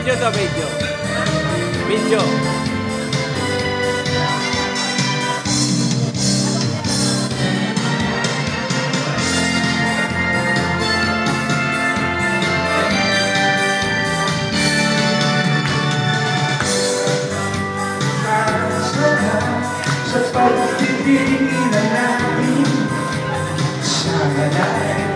Medyo. Medyo. Sa pagtitinginan natin Sana na'y di na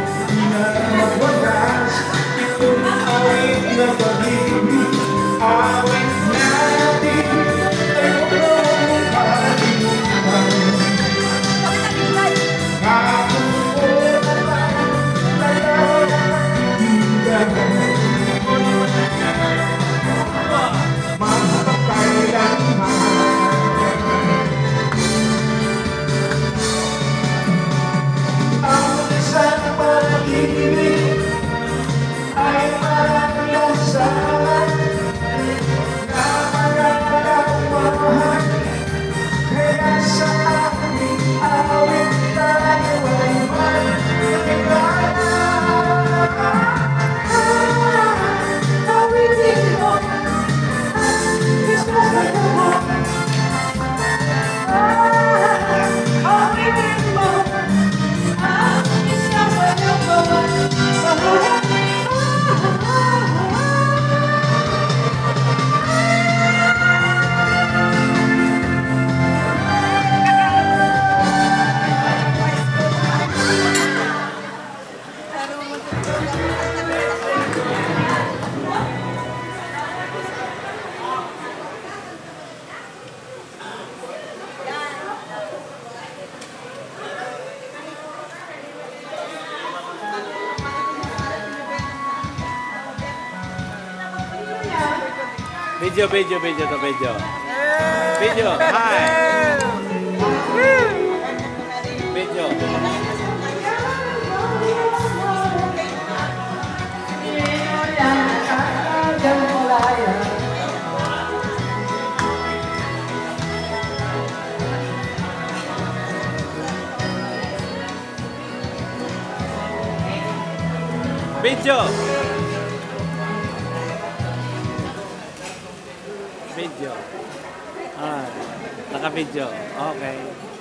Video, video, video to video. Video, hi. Video. Video. Naka-video. Okay.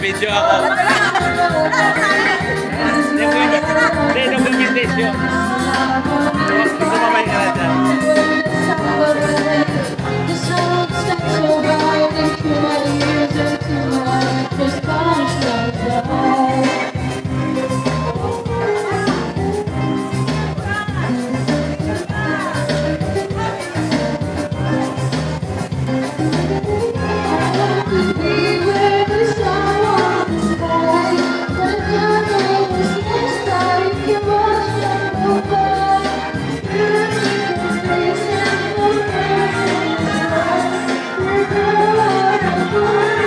Nagbibideo ako. Hindi, nagbibideo. Sumabay ka na dyan. Thank Lord.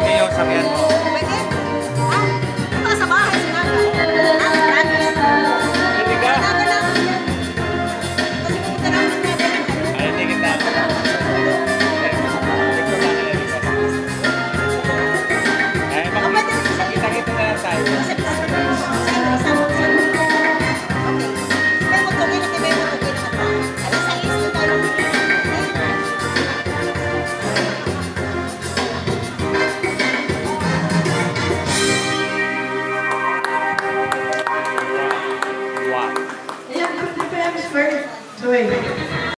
没有上面。